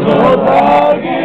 Nostalgia,